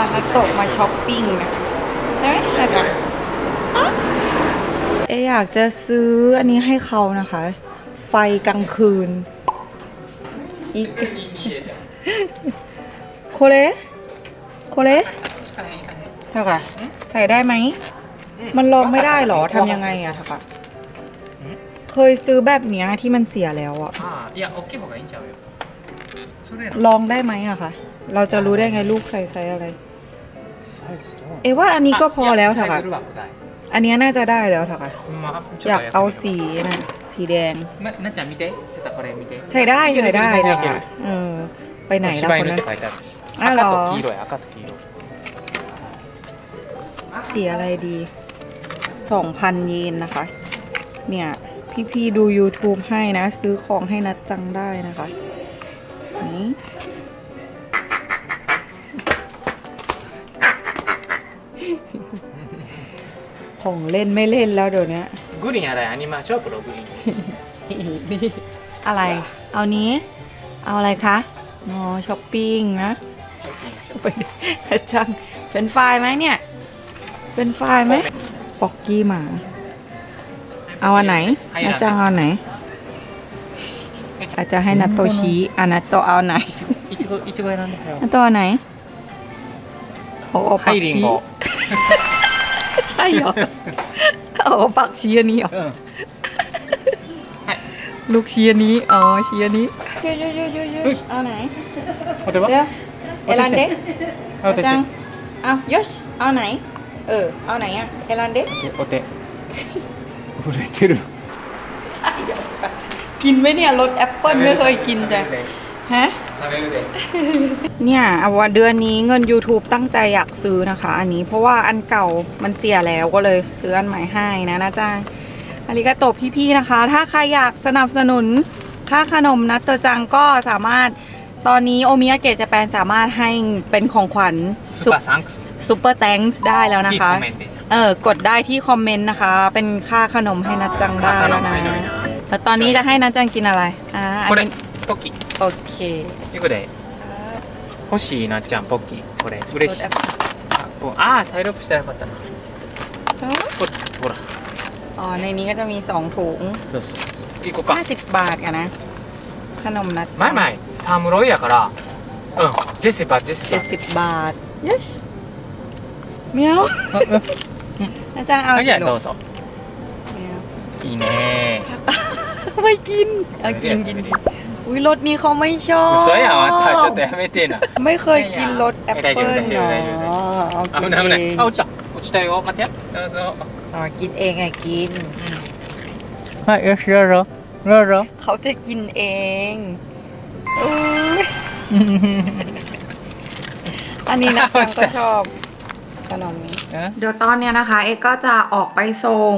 านาโตะมาช้อปปิ้งนะเฮ้ยอะไรกันเออยากจะซื้ออันนี้ให้เขานะคะ ไฟกลางคืนอีกโคเลโคเลเท่ากับใส่ได้ไหม มันลองไม่ได้หรอทำยังไงอะท่ากับเคยซื้อแบบเนี้ยที่มันเสียแล้วอะลองได้ไหมอะคะ เราจะรู้ได้ไงลูกใส่ไซส์อะไร เอว่าอันนี้ก็พอแล้วเถอะค่ะ อันนี้น่าจะได้แล้วเถอะค่ะ อยากเอาสีนะสีแดง น่าจะมีเด้จะตัดอะไรมีเด้ใช่ได้ใช่ได้ค่ะเออไปไหนแล้วคนนั้นอ้าวหรอสีอะไรดีสองพันเยนนะคะ เนี่ย พี่ๆดู YouTube ให้นะ ซื้อของให้นัดจังได้นะคะนี่ ของเล่นไม่เล่นแล้วเดี๋ยวนี้กูริงอะไรอันนี้มาชอบโรกูริงนี่อะไร เอานี้ เอาอะไรคะอ๋อช้อปปิ้งนะไปจังเป็นไฟล์ไหมเนี่ย เป็นไฟล์ไหมปอกกี้หมา เอาอันไหนอาจารย์เอาไหน อาจารย์ให้นัตโตชี้อานัตโตเอาไหนนัตโตเอาไหนโอ้ปักชี้ 아이 요. 어, 박 지연이 요. 룩 지연 이, 어, 지연 이. 요요요요 요. 아, 네. 어때 봐? 엘란 데? 어 때? 아, 요. 아, 네. 어, 아, 네. 엘란 데? 어 때? 우리 테 르. 아이 요. กินไหมเนี่ยรสแอปเปิลไม่เคยกินจ้ะฮะ เนี่ยเอาว่าเดือนนี้เงิน YouTube ตั้งใจอยากซื้อนะคะ อันนี้เพราะว่าอันเก่ามันเสียแล้วก็เลยซื้ออันใหม่ให้นะนะจ้าอันนี้ก็ตบพี่ๆนะคะ ถ้าใครอยากสนับสนุนค่าขนมนะเตอจังก็สามารถตอนนี้โอมิยาเกะจะแปนสามารถให้เป็นของขวัญซูเปอร์ซังส์ซูเปอร์แตงส์ได้แล้วนะคะ เออกดได้ที่คอมเมนต์นะคะ เป็นค่าขนมให้นัดจังได้แล้วนะ แต่ตอนนี้จะให้นัดจังกินอะไรอ่าโคเรโตกิ โอオッケー。ということで、欲しいなっちゃん、ポッキー。これ、嬉しい。ああ、タイルアップしたらよかったな。ほら。อ๋อ ในนี้ก็จะมีสองถุงอีกห้าสิบบาทกันนะ ขนมนัดไม่ไม่สามร้อยやからうんเจ็ดสิบบาทเจ็ดสิบบาทよしเมียวอาจารย์เอาสิどうぞいいねไม่กินเอากินกิน อุ้ยรสนี้เขาไม่ชอบ 嘘やんあんたちょっとやめてな ไม่เคยกินรสแอปเปิ้ล 大丈夫大丈夫 เนาะ 大丈夫危ない危ないあ落ちた落ちたよ待ってどうぞ อ๋อกินเองไงกิน はいよしどうぞどうぞ เขาจะกินเองอุ๊ยอันนี้นะก็ชอบขนมนี้ เดี๋ยวตอนเนี้ยนะคะ เอกก็จะออกไปส่ง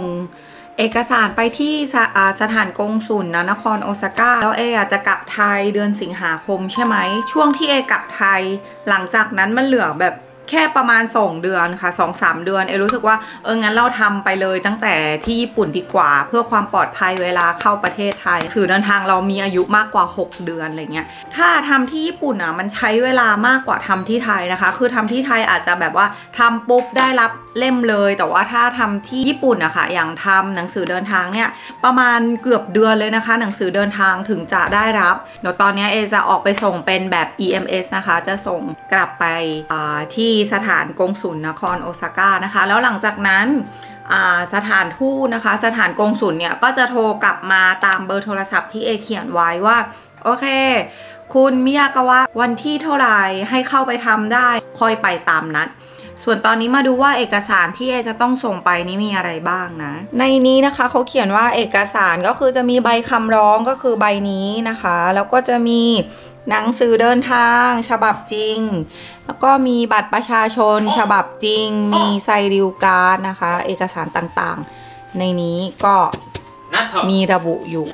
เอกสารไปที่สสถานกงสุลนะนครโอซาก้าแล้วเออะจะกลับไทยเดือนสิงหาคมใช่ไหม ช่วงที่เอกลับไทย หลังจากนั้นมันเหลือแบบแค่ประมาณ 2 เดือนค่ะ 2-3 เดือน เอรู้สึกว่าเอองั้นเราทำไปเลยตั้งแต่ที่ญี่ปุ่นดีกว่า เพื่อความปลอดภัยเวลาเข้าประเทศไทย สื่อเดินทางเรามีอายุมากกว่า 6 เดือนอะไรเงี้ยถ้าทำที่ญี่ปุ่นอะมันใช้เวลามากกว่าทำที่ไทยนะคะ คือทำที่ไทยอาจจะแบบว่าทำปุ๊บได้รับเล่มเลย แต่ว่าถ้าทำที่ญี่ปุ่นอะคะอย่างทำหนังสือเดินทางเนี่ยประมาณเกือบเดือนเลยนะคะ หนังสือเดินทางถึงจะได้รับเดี๋ยวตอนนี้เอจะออกไปส่งเป็นแบบ EMS นะคะ จะส่งกลับไปที่สถานกงสุลนครโอซาก้านะคะ แล้วหลังจากนั้นสถานทูตนะคะ สถานกงสุลเนี่ยก็จะโทรกลับมาตามเบอร์โทรศัพท์ที่เอเขียนไว้ว่าโอเค คุณมิยากาวะวันที่เท่าไหร่ให้เข้าไปทำได้ค่อยไปตามนัด ส่วนตอนนี้มาดูว่าเอกสารที่เอจะต้องส่งไปนี่มีอะไรบ้างนะ ในนี้นะคะเขาเขียนว่าเอกสารก็คือจะมีใบคำร้องก็คือใบนี้นะคะ แล้วก็จะมีหนังสือเดินทาง ฉบับจริง แล้วก็มีบัตรประชาชน ฉบับจริง มีไซริวการ์ดนะคะ เอกสารต่างๆ ในนี้ก็มีระบุอยู่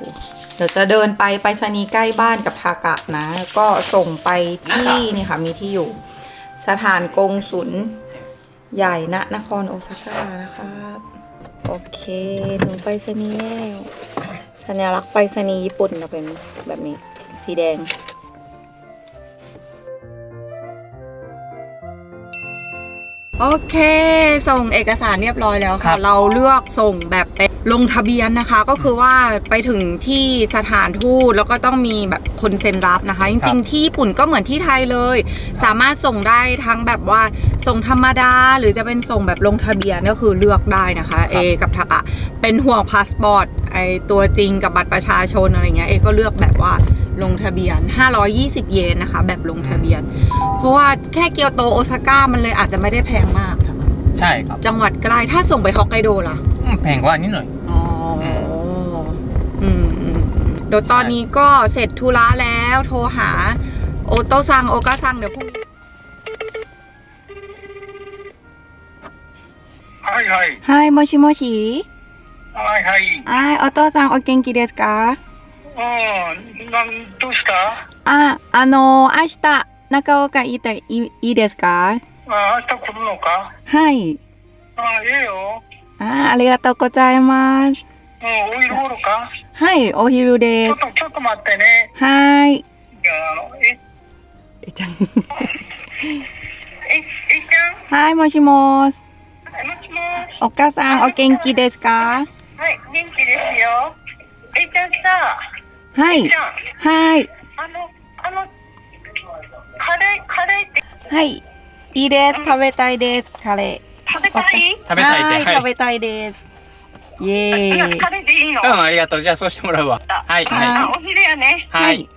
เดี๋ยวจะเดินไปไปสนีใกล้บ้านกับทากะนะ ก็ส่งไปที่นี่ค่ะมีที่อยู่ สถานกงศุล ใหญ่ณนครโอซาก้านะครับโอเคถึงไปสนีแล้วสัญลักษณ์ไปสนีญี่ปุ่นจะเป็นแบบนี้ สีแดง โอเค ส่งเอกสารเรียบร้อยแล้วค่ะ เราเลือกส่งแบบเป็นลงทะเบียนนะคะ ก็คือว่าไปถึงที่สถานทูตแล้วก็ต้องมีแบบคนเซ็นรับนะคะ จริงๆที่ญี่ปุ่นก็เหมือนที่ไทยเลย สามารถส่งได้ทั้งแบบว่าส่งธรรมดา หรือจะเป็นส่งแบบลงทะเบียนก็คือเลือกได้นะคะเอกับทักอะเป็นห่วงพาสปอร์ตไอตัวจริงกับบัตรประชาชนอะไรเงี้ยเอก็เลือกแบบว่า ลงทะเบียน 520 เยนนะคะ แบบลงทะเบียน เพราะว่าแค่เกียวโตโอซาก้ามันเลยอาจจะไม่ได้แพงมากค่ะ ใช่ครับ จังหวัดใกล้ถ้าส่งไปฮอกไกโดล่ะ อืมแพงกว่านิดหน่อย อ๋ออืมอืมเดี๋ยวตอนนี้ก็เสร็จธุระแล้วโทรหา โอโตซังโอกาซังเดี๋ยวพรุ่งนี้ はいはい。 はいもしもしはいはい。はいお父さんお元気ですか うん。なん、どうした？ああの明日中岡いたいいいいですか？あ、明日来るのか？はい。あ、ええよ。あありがとうございます。うん、お昼頃か？はいお昼ちです。ょっと、ちょっと待ってね。はい。いえ、えちゃん。え、えいちゃん？はいもしもしもしもし。お母さんお元気ですか？はい、元気ですよ。えいちゃんさ、はいえいちゃん、はいあの、あの、カレー、カレーってはいいいです食べたいですカレー食べたい食べたいはいって。はい。食べたいです。イエーイ。カレーでいいのうん、ありがとう。じゃあそうしてもらうわ。はい、ははあ、お昼やね。い。はい。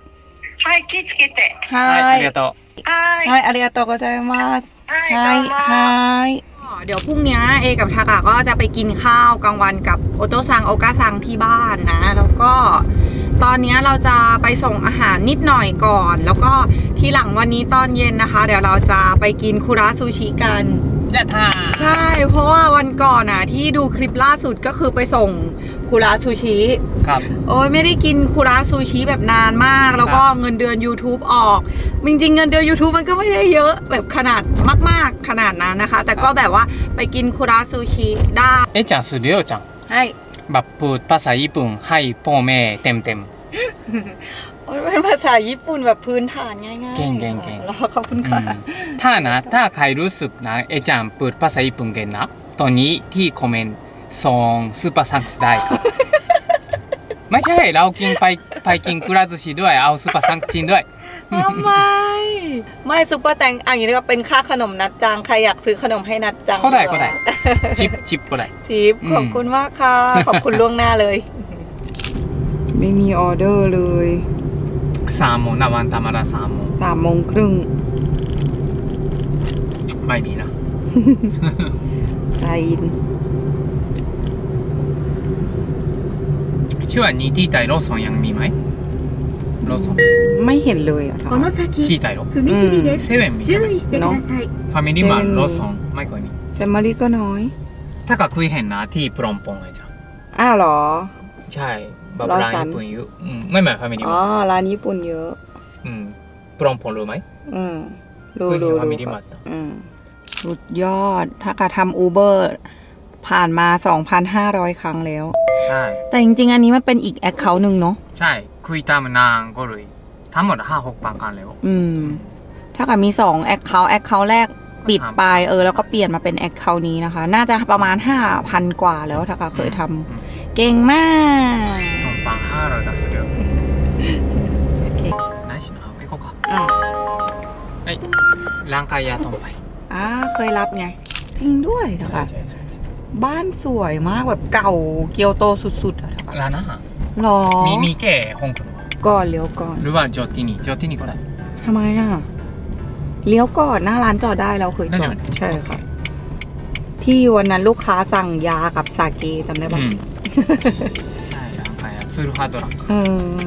はい、気ぃつけて。はい、あはい。りがとはい。はい、ありがとうございます。はい、どうも。はい。เดี๋ยวพรุ่งนี้เอกับทากะก็จะไปกินข้าวกลางวันกับโอโตซังโอกาซังที่บ้านนะ แล้วก็ ตอนนี้เราจะไปส่งอาหารนิดหน่อยก่อน แล้วก็ทีหลังวันนี้ตอนเย็นนะคะ เดี๋ยวเราจะไปกินคุระซูชิกันอย่าทาใช่ เพราะว่าวันก่อนอะที่ดูคลิปล่าสุดก็คือไปส่งคุระซูชิ ครับ โอ้ยไม่ได้กินคุระซูชิแบบนานมาก แล้วก็เงินเดือน YouTube ออก จริงๆ เงินเดือน YouTube มันก็ไม่ได้เยอะแบบขนาดมากๆขนาดนั้นนะคะ แต่ก็แบบว่าไปกินคุระซูชิได้เอ๊ะจังสุดเดียวจังใช่ แบบพูดภาษาญี่ปุ่นให้พ่อแม่เต็มเต็มเป็นภาษาญี่ปุ่นแบบพื้นฐานง่ายๆเก่งเก่งเก่งแล้วขอบคุณค่ะถ้านะถ้าใครรู้สึกนะเอจามพูดภาษาญี่ปุ่นเก่งนะตอนนี้ที่คอมเมนต์สองซูเปอร์ซังได้ครับ ไม่ใช่เรากินไปไปกินกุระซูชิด้วยเอาซุปเปอร์ซังจีนด้วยทำไมไม่ซุปเปอร์แตงอะอย่างนี้ก็เป็นค่าขนมนัดจังใครอยากซื้อขนมให้นัดจังก็ได้ก็ได้ชิปชิปก็ได้ชิปขอบคุณมากค่ะขอบคุณล่วงหน้าเลย ไม่มีออเดอร์เลยสามโมงนะวันธรรมดาสามโมงสามโมงครึ่งไม่มีนะใจ ชื่อว่านี้ที่ไทยโรソンยังมีไหมโรソン ไม่เห็นเลยอ่ะ この ที่ 先、 ไทยโร 踏切です。 เซเว่นมีใช่ไหม 注意してください。 ฟามิลี่มาร์โรソンไม่ค่อยมี แต่มารีก็น้อย ถ้ากับคุยเห็นนะที่พรอมปงเลยจ้ะ อ้าวเหรอ ใช่แบบ โรสั ร้าน น ญี่ปุ่นอยู่อืมไม่เหมือนฟามิลี่ อ๋อ มาร์ ร้านญี่ปุ่นเยอะ อืมพรอมปงรู้ไหม อืมรู้ คุยเห็น รู้ ฟามิ รู้ ลี่มาร์ อืมสุดยอด ถ้ากะทำอูเบอร์ ผ่านมา 2,500 ครั้งแล้ว ใช่ แต่จริงๆ อันนี้มันเป็นอีกแอคเคาท์หนึ่งเนาะ ใช่ คุยตามนางก็เลย ทั้งหมด 5-6ปากการแล้ว อืม ถ้ากับมี2แอคเคาท์แอคเคาท์แรกปิดไปเออ แล้วก็เปลี่ยนมาเป็นแอคเคาท์นี้นะคะ น่าจะประมาณ 5,000 กว่าแล้วถ้าเคยทำ เก่งมากสองปังห้าร้ยดัสเดียวโอเคไหนสินะไปกูกันอ่ไอ้ร่างกายยาตรงไปอ่าเคยรับไง จริงด้วยนะคะ บ้านสวยมากแบบเก่าเกียวโตสุดๆอะร้านอาหารหรอมีมีแก่ฮงกงก่อนเลี้ยวก่อนหรือว่าจอดที่นี่จอดที่นี่ก็ได้ทำไมอะเลี้ยวก่อนหน้าร้านจอดได้เราเคยจอดใช่ค่ะที่วันนั้นลูกค้าสั่งยากับสาเกจำได้ปะใช่แล้วไปซูรุฮาโดระเออ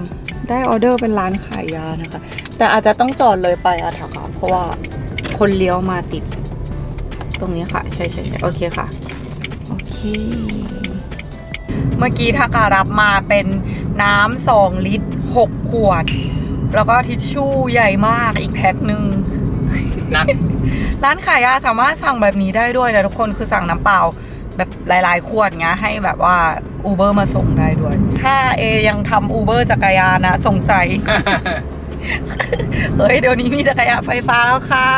ได้ออเดอร์เป็นร้านขายยานะคะ แต่อาจจะต้องจอดเลยไปอะค่ะเพราะว่าคนเลี้ยวมาติด ตรงนี้ค่ะ ใช่ใช่ใช่โอเคค่ะ เค เมื่อกี้ทาการับมาเป็นน้ำสองลิตรหกขวด แล้วก็ทิชชู่ใหญ่มากอีกแพ็คหนึ่งนักร้านขายยาสามารถสั่งแบบนี้ได้ด้วยนะทุกคนคือสั่งน้ำเปล่าแบบหลายๆ ขวดเงี้ยให้แบบว่าอูเบอร์มาส่งได้ด้วย ถ้าเอยังทำอูเบอร์จักรยานนะสงสัย เฮ้ย เดี๋ยวนี้มีจักรยานไฟฟ้าแล้วค่ะ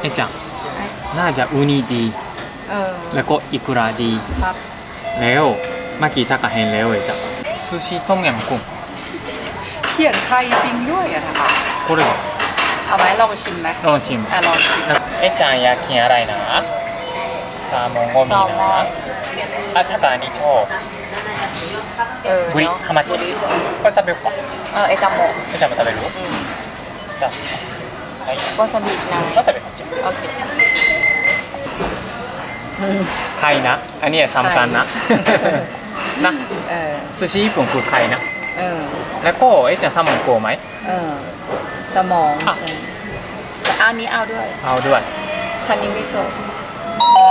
เอจัง น่าจะอูนิดี เออ แล้วก็อิกุระดี ครับ แล้วเมื่อกี้ถ้าก็เห็นแล้วเอจังซูชิต้มยำกุ้ง เขียนไทยจริงด้วยอะนะคะ これ เอาไหมลองชิมไหม ลองชิม อ่ะลองชิม เอจังอยากกินอะไรนะแซลมอนก็มี แซลมอ นะ น อ่ะถ้าก็อันนี้ชอบ เออ ブリ เนาะ ハマチこれ食べようか เออไอจำโมก えちゃんも食べる อืม じゃあはいう าซาบินะ わさびこっち โอเค ไข่นะอันนี้สำคัญนะ นะ เออ 寿司1本คือไข่นะ เออ แล้วก็เอ๊ะจะแซลมอนโกไหม เออ สมอง อ่ะ ใช่แต่อันนี้เอาด้วย เอาด้วย คันนี้มิโซะ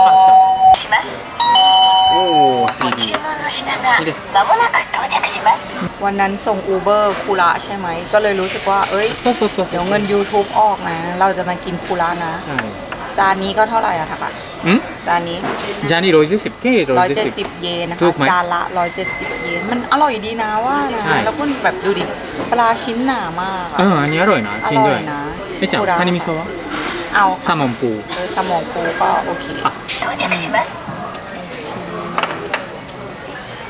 อ่ะใช่ します โอ้ ご ซีดี 注文の品がいいですまもなく到着します วันนั้นส่งอูเบอร์คูระใช่ไหม ก็เลยรู้สึกว่า เอ้ย そうそうそう เดี๋ยวเงิน YouTube ออกนะ เราจะมากินคูระนะ は จานนี้ก็เท่าไหร่อะคะปะ いん จานนี้ ジャニーロイジス計ロイジス170 เยนนะ ถู คะ กไหม จานละ 170 เยน มันอร่อยดีนะว่านะ ใช่ แล้วก็แบบดูดิ ปลาชิ้นหนามากอะ うんアニアロイな อ チン ร่ ド อย イ นะ えちゃんカニ味噌は เอา サーモンปู เออสมองปูก็โอเค あ到着します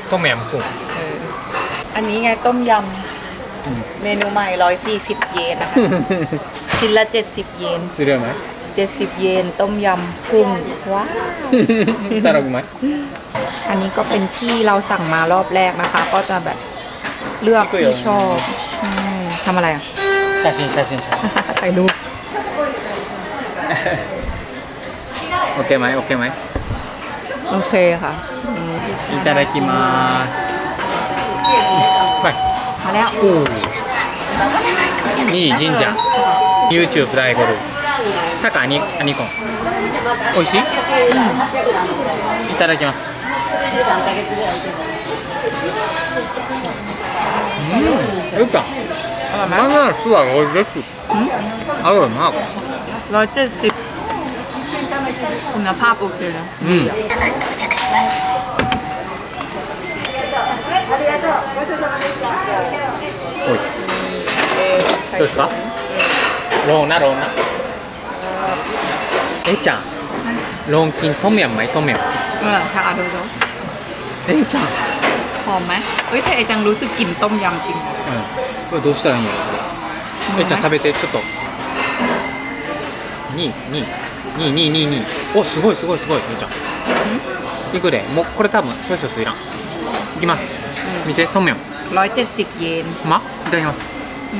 トムヤムกุ้ง เอออันนี้ไงต้มย อืม ำ เมนูใหม่ 140 เยนนะคะ ชิ้นละ 70 เยน するよね 70 เยน ต้มยำกุ้งว้าว たらうまい อันนี้ก็เป็นที่เราสั่งมารอบแรกนะคะ ก็จะแบบเลือกที่ชอบใช่ทำอะไรอ่ะ 写真写真写真 ถ่ายรูป オッケーไหมโอเคไหม โอเคค่ะอืม いただきますはい มาแล้ว おいい神社 YouTube 大五郎 タカアニアニコン美味しい、うん、いただきます。うん。よかまだあるなこんなパープルうん。到着しますありがとうごちそうさまでしたおい。どうですかローナローナ。えちゃんロンキントムヤムไหมトムヤム เออทานดูดู えちゃん หอมไหมเอ้ยแต่ไอจังรู้สึกกลิ่นต้มยำจริง うんこれどうしたらいいのえちゃん食べてちょっと2 2 2 2 2 2おすごいすごいすごいえちゃんいくでもうこれ多分少々いらんいきます見てトムヤム ร้อยเจ็ดสิบเยน うまいただきますうん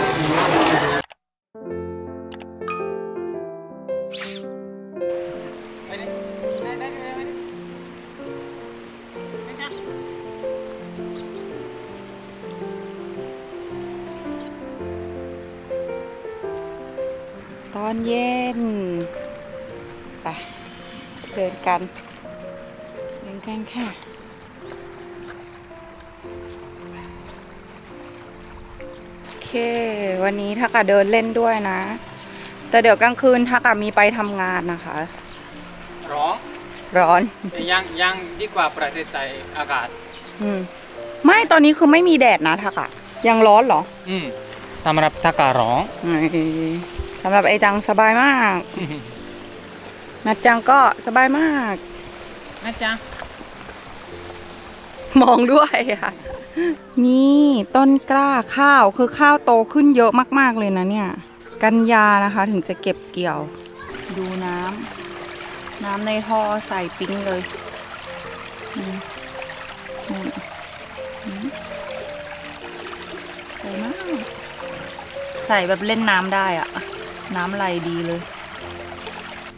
ตอนเย็น ไป เดินกัน เดินกันค่ะโอเค วันนี้ถ้ากะเดินเล่นด้วยนะ แต่เดี๋ยวกลางคืนถ้ากะมีไปทำงานนะคะ ร้องร้อน ยังยังดีกว่าประเทศไทยอากาศ อืม ไม่ตอนนี้คือไม่มีแดดนะทักอะยังร้อนเหรอ อืมสำหรับทาการ้องเอ้ย สำหรับไอจังสบายมากนัดจังก็สบายมากนะจ๊ะมองด้วยค่ะ นี่ต้นกล้าข้าวคือข้าวโตขึ้นเยอะมาก ๆ เลยนะเนี่ย กันยานะคะถึงจะเก็บเกี่ยว ดูน้ำน้ำในท่อใส่ปิ้งเลยอืมอืมอืมใส่มาก ใส่แบบเล่นน้ำได้อะ น้ำไหลดีเลย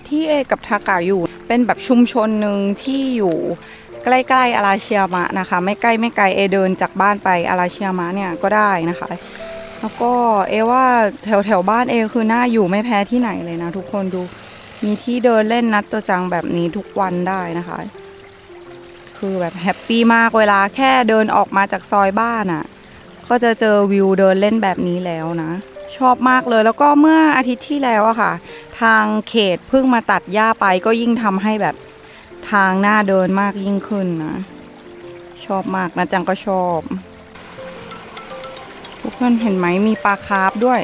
ที่เอกับทากาอยู่เป็นแบบชุมชนหนึ่งที่อยู่ใกล้ๆอาราเชียมะนะคะ ไม่ใกล้ไม่ไกลเอเดินจากบ้านไปอาราเชียมะเนี่ยก็ได้นะคะ แล้วก็เอว่าแถวแถวๆบ้านเอคือน่าอยู่ไม่แพ้ที่ไหนเลยนะทุกคนดูมีที่เดินเล่นนัดตัวจังแบบนี้ทุกวันได้นะคะ คือแบบแฮปปี้มากเวลาแค่เดินออกมาจากซอยบ้านอะ่ะ ก็จะเจอวิวเดินเล่นแบบนี้แล้วนะ ชอบมากเลย แล้วก็เมื่ออาทิตย์ที่แล้วอะค่ะ ทางเขตเพิ่งมาตัดหญ้าไปก็ยิ่งทำให้แบบทางหน้าเดินมากยิ่งขึ้นนะ ชอบมากนะจังก็ชอบ ทุกคนเห็นไหมมีปลาคาร์ฟด้วย